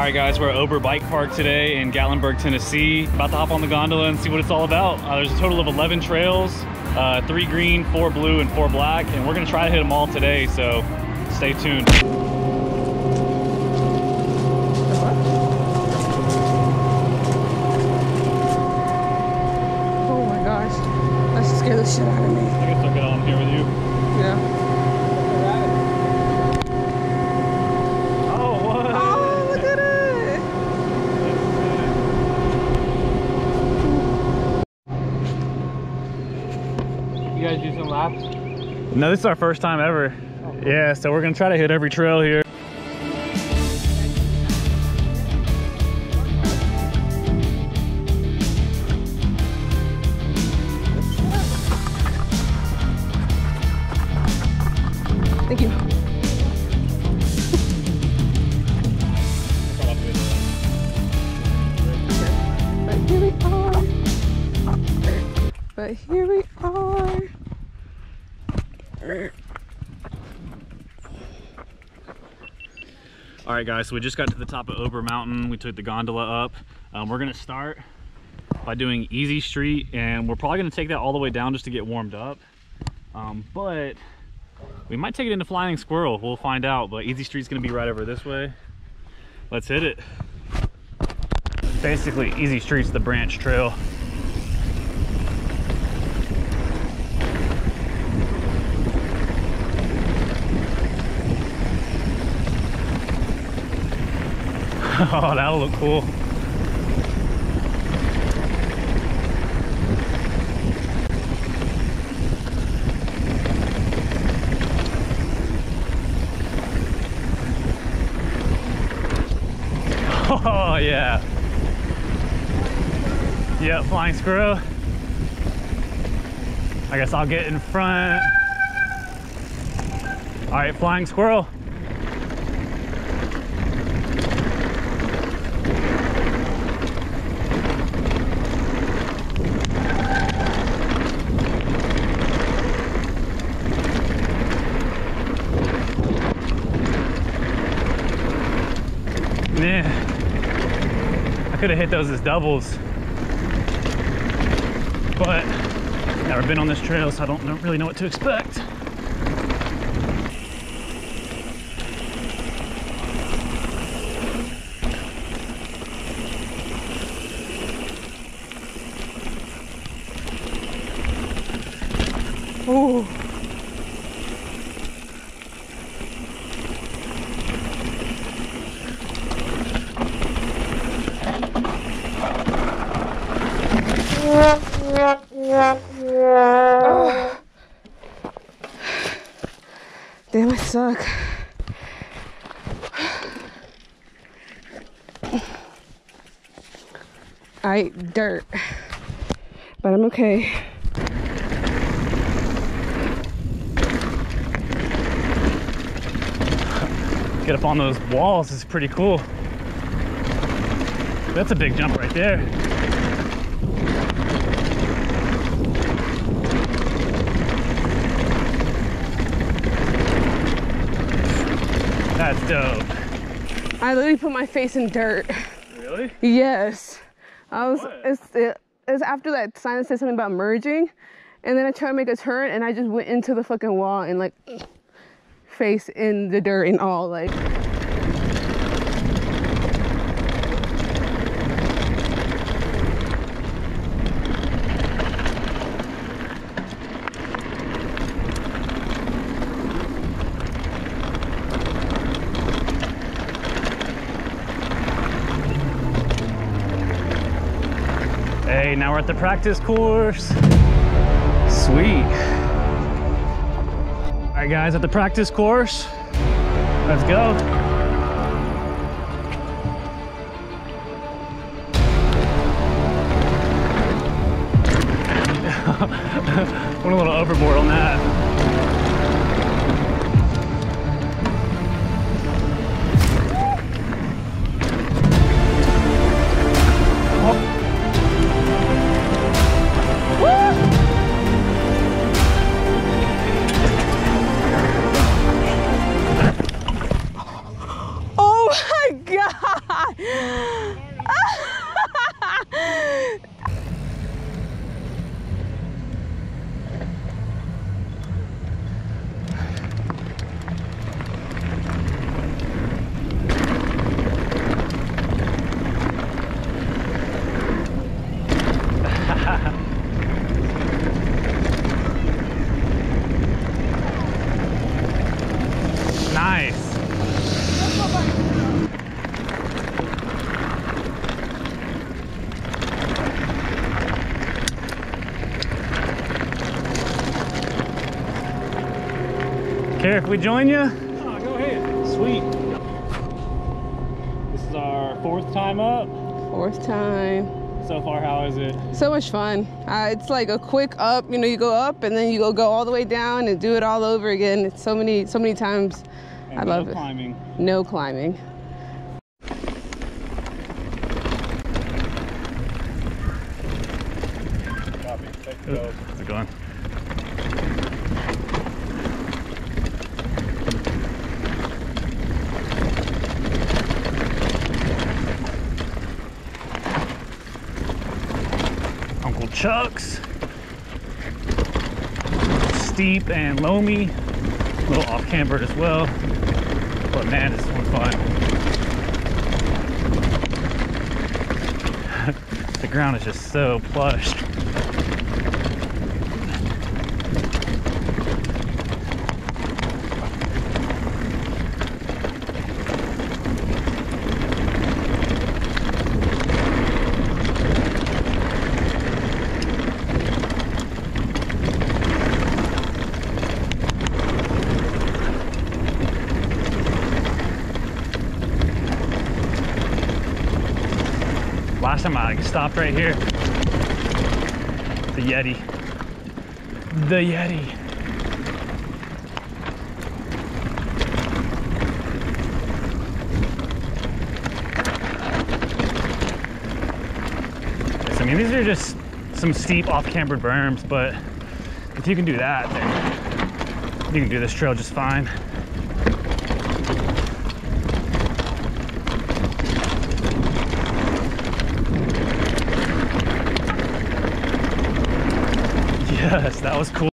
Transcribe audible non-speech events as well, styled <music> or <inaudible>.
All right, guys, we're at Ober Bike Park today in Gatlinburg, Tennessee. About to hop on the gondola and see what it's all about. Uh, there's a total of 11 trails, uh, three green, four blue, and four black, and we're gonna try to hit them all today, so stay tuned. Oh my gosh. That scared the shit out of me. I guess I'll get on here with you. Yeah. Oh, what? Oh, look at it. You guys do some laps? No, this is our first time ever. Yeah, so we're gonna try to hit every trail here. But here we are. All right, guys, so we just got to the top of Ober Mountain. We took the gondola up. Um, we're gonna start by doing Easy Street, and we're probably gonna take that all the way down just to get warmed up. Um, but we might take it into Flying Squirrel. We'll find out, but Easy Street's gonna be right over this way. Let's hit it. Basically, Easy Street's the branch trail. Oh, that'll look cool. <laughs> Oh, yeah. Yep, flying squirrel. I guess I'll get in front. All right, flying squirrel. Yeah. I could have hit those as doubles. But never been on this trail, so I don't really know what to expect. Damn, I suck. I dirt, but I'm okay. Get up on those walls is pretty cool. That's a big jump right there. That's dope. I literally put my face in dirt. Really? Yes. I was, What? it's, it, it's after that sign that said something about merging. And then I tried to make a turn and I just went into the fucking wall and like face in the dirt and all. Like, Hey, now we're at the practice course. Sweet. All right, guys, at the practice course. Let's go. <laughs> Went a little overboard on that. Care if we join you? Oh, go ahead. Sweet. This is our fourth time up. Fourth time. So far, how is it? So much fun. Uh, it's like a quick up. You know, you go up and then you go go all the way down and do it all over again. It's so many so many times. And I no love it. No climbing. No climbing. Copy. Take Ooh, How's it going? Chuck's. Steep and loamy. A little off cambered as well. But man, this one's fun. <laughs> the ground is just so plush. Last time I stopped right here. The Yeti. The Yeti. I mean, these are just some steep off-cambered berms, but if you can do that, then you can do this trail just fine. Yes, that was cool.